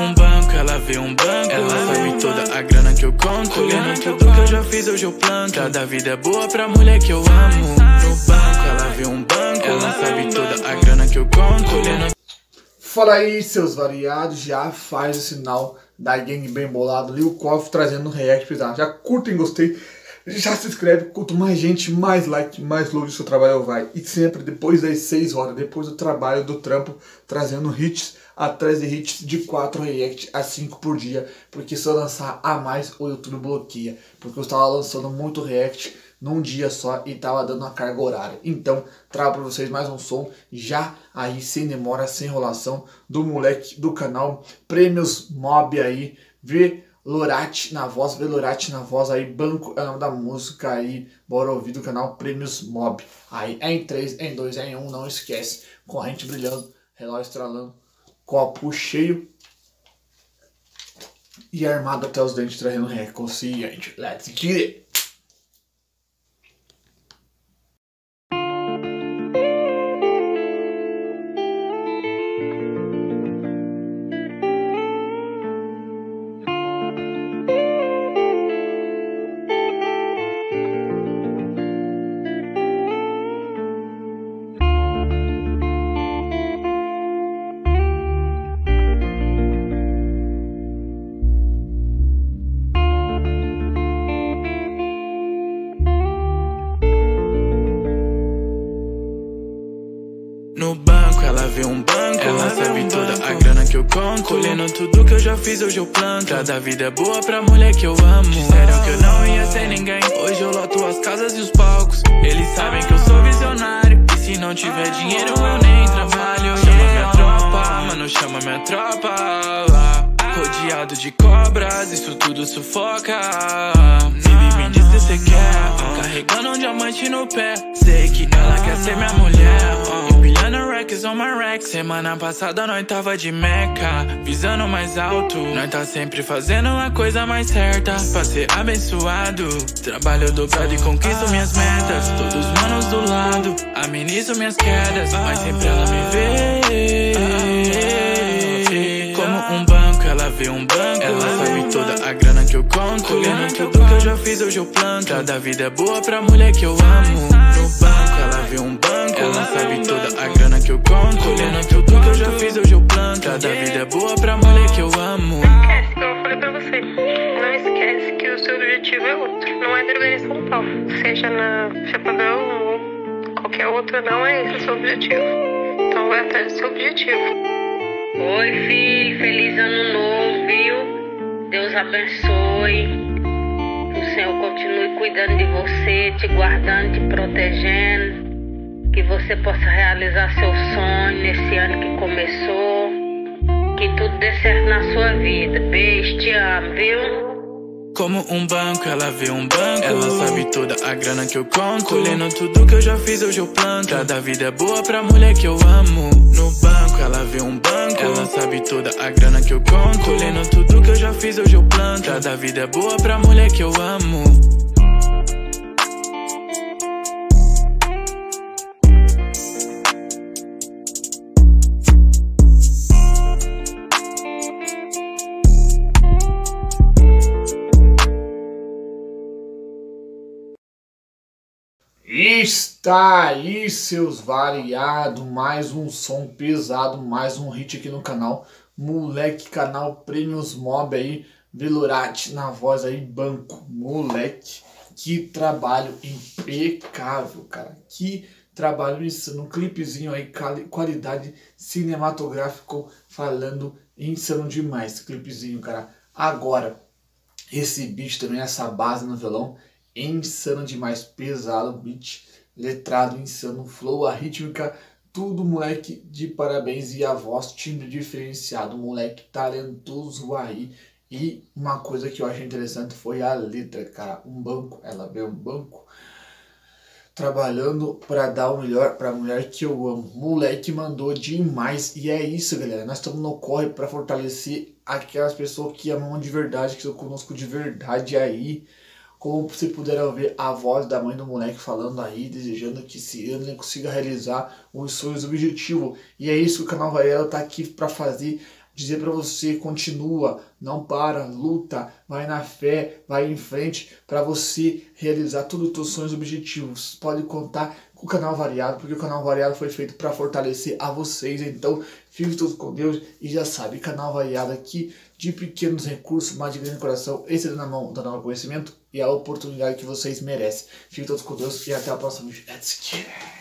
um banco, ela vê um banco. Ela sabe toda a grana que eu conto. Colhendo tudo que eu já fiz, hoje eu planto. Cada vida é boa pra mulher que eu amo. No banco, ela vê um banco. Ela sabe toda a grana que eu conto. Fala aí, seus variados, já faz o sinal da Gang Bem Bolado, Lil Koff trazendo um react pesado. Já curtem, gostei, já se inscreve, quanto mais gente, mais like, mais load o seu trabalho vai. E sempre depois das 6 horas, depois do trabalho, do trampo, trazendo hits atrás de hits de 4 react a 5 por dia. Porque se eu lançar a mais, o YouTube bloqueia. Porque eu estava lançando muito react num dia só e tava dando uma carga horária. Então, trago para vocês mais um som, já aí sem demora, sem enrolação, do moleque do canal Prêmios Mob aí, vê Lorati na voz, vê Lorati na voz aí, Banco é o nome da música aí, bora ouvir do canal Prêmios Mob. Aí é em 3, é em 2, é em 1, não esquece, corrente brilhando, relógio estralando, copo cheio e armado até os dentes trazendo reconsciente. Let's get it! No banco, ela vê um banco. Ela sabe toda a grana que eu conto. Colhendo tudo que eu já fiz, hoje eu planto. Cada vida é boa pra mulher que eu amo. Disseram que eu não ia ser ninguém. Hoje eu loto as casas e os palcos. Eles sabem que eu sou visionário. E se não tiver dinheiro, eu nem trabalho. Chama minha tropa, mano, chama minha tropa. Rodeado de cobras, isso tudo sufoca. Baby, me diz que cê quer. Carregando um diamante no pé. Sei que ela quer ser minha mulher. Empilhando on my rack. Semana passada nós tava de meca. Visando mais alto. Nós tá sempre fazendo a coisa mais certa. Pra ser abençoado. Trabalho dobrado e conquisto minhas metas. Todos manos do lado. Amenizo minhas quedas. Mas sempre ela me vê. Como um banco, ela vê um banco. Ela sabe toda a grana que eu conto. Colhendo tudo que eu já fiz, hoje eu planto. Cada vida é boa pra mulher que eu amo. No banco, ela vê um banco. Ela sabe toda a grana que eu conto. Colhendo tudo que eu já fiz, hoje eu planto. Cada vida é boa pra mulher que eu amo. Esquece, como eu falei pra você. Não esquece que o seu objetivo é outro. Não é drogaria em São Paulo. Seja na Chapadão ou qualquer outra, não é esse o seu objetivo. Então vai atrás do seu objetivo. Oi, filho, feliz ano novo, viu? Deus abençoe. O Senhor continue cuidando de você, te guardando, te protegendo. Que você possa realizar seu sonho nesse ano que começou. Que tudo dê certo na sua vida. Beijo, te amo, viu? Como um banco, ela vê um banco. Ela sabe toda a grana que eu conto. Colhendo tudo que eu já fiz, hoje eu planto. Cada vida é boa pra mulher que eu amo. No banco, ela vê um banco. Ela sabe toda a grana que eu conto. Colhendo tudo que eu já fiz, hoje eu planto. Cada vida é boa pra mulher que eu amo. Está aí, seus variados, mais um som pesado, mais um hit aqui no canal. Moleque, canal Prêmios Mob aí, Velurati na voz aí, banco. Moleque, que trabalho impecável, cara. Que trabalho insano, um clipezinho aí, qualidade cinematográfica, falando insano demais, clipezinho, cara. Agora, esse bicho também, essa base no violão, insano demais, pesado, beat, letrado, insano, flow, a rítmica, tudo moleque de parabéns e a voz, timbre diferenciado, moleque talentoso aí. E uma coisa que eu achei interessante foi a letra, cara, um banco, ela vê um banco trabalhando para dar o melhor para a mulher que eu amo. Moleque mandou demais e é isso, galera. Nós estamos no corre para fortalecer aquelas pessoas que amam de verdade, que estão conosco de verdade aí. Como você puderam ver a voz da mãe do moleque falando aí, desejando que esse ano ele consiga realizar os sonhos objetivos. E é isso que o canal Varela tá aqui para fazer, dizer para você continua, não para, luta, vai na fé, vai em frente para você realizar todos os seus sonhos e objetivos. Pode contar com o canal variado, porque o canal variado foi feito para fortalecer a vocês. Então, fiquem todos com Deus e já sabe, canal variado aqui de pequenos recursos, mas de grande coração, esse é na mão da nova conhecimento e a oportunidade que vocês merecem. Fiquem todos com Deus e até a próxima. Let's get